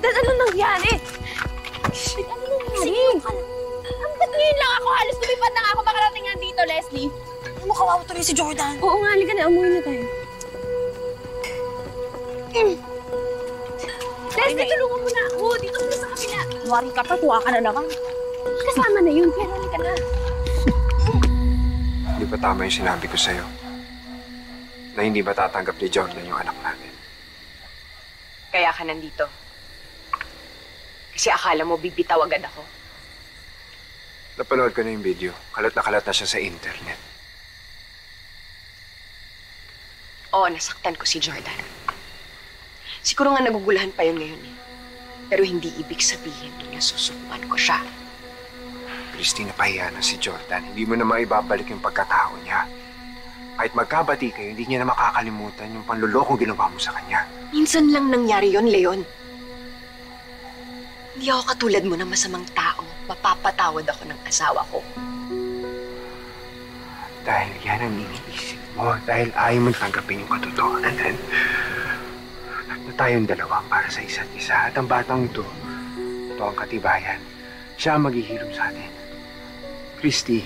Jordan, ano nangyari? Shit, ano nangyari? Ang ba't ngayon lang ako? Halos lumipad na nga ako makarating nga dito, Leslie. Ano mo kawawa tuloy si Jordan? Oo nga, halika na. Umuwi na tayo. Leslie, tulungan mo na ako. Dito muna sa kabila. Wari ka pa, tuwa ka na naman. Kasama na yun, pero halika na. Hindi ba tama yung sinabi ko sa'yo? Na hindi ba tatanggap ni Jordan yung anak natin? Kaya ka nandito. Kasi akala mo bibitaw agad ako. Napanood ko na yung video. Kalat na kalat na siya sa internet. Oo, nasaktan ko si Jordan. Siguro nga nagugulahan pa yun ngayon eh. Pero hindi ibig sabihin na susukuan ko siya. Christine, napahiya na si Jordan. Hindi mo na maibabalik yung pagkatao niya. Kahit magkabati kayo, hindi niya na makakalimutan yung panlulokong ginawa mo sa kanya. Minsan lang nangyari yon, Leon. Hindi ako katulad mo na masamang tao. Mapapatawad ako ng asawa ko. Dahil yan ang iniisip mo. Dahil ayaw mo tanggapin yung katotohanan. Na tayong dalawa para sa isa't isa. At ang batang ito, ito ang katibayan. Siya ang maghihilom sa atin. Christy,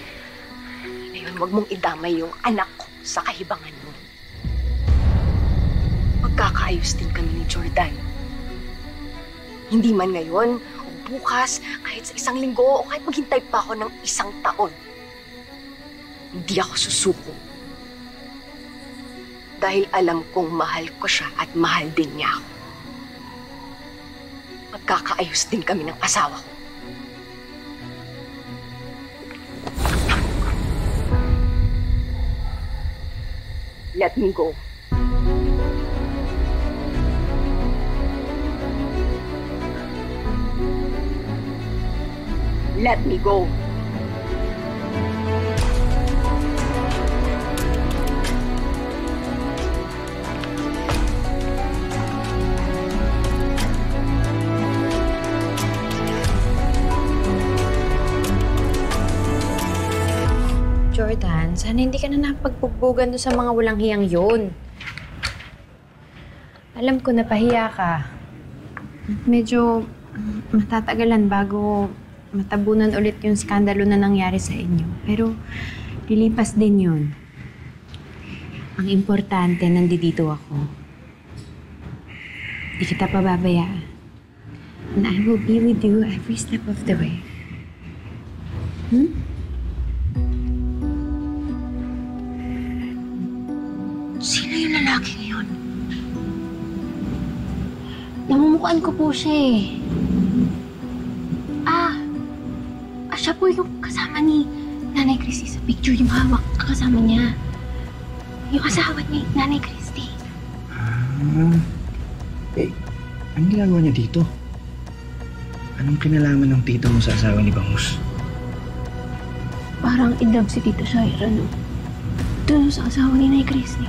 Leon, wag mong idamay yung anak ko sa kahibangan mo. Magkakaayos din kami ni Jordan. Hindi man ngayon, o bukas, kahit sa isang linggo, o kahit maghintay pa ako ng isang taon. Hindi ako susuko. Dahil alam kong mahal ko siya at mahal din niya ako. Magkakaayos din kami ng asawa ko. Let me go. Let me go. Jordan, sana hindi ka na napagpugbugan doon sa mga walang hiyang yun. Alam ko napahiya ka. Medyo mm, matatagalan bago matabunan ulit yung skandalo na nangyari sa inyo. Pero lilipas din yun. Ang importante, nandito ako. Di kita pababayaan. And I will be with you every step of the way. Hmm? Sino yung lalaki yun? Namumukaan ko po siya eh. Ah, siya po yung kasama ni Nanay Christy sa picture, yung hawak kasama niya. Yung asawa ni Nanay Christy. Ah. Eh, anong ginagawa niya dito? Anong kinalaman ng tito mo sa asawa ni Bangus? Parang in love si Tita Shaira, no? Doon sa asawa ni Nanay Christy.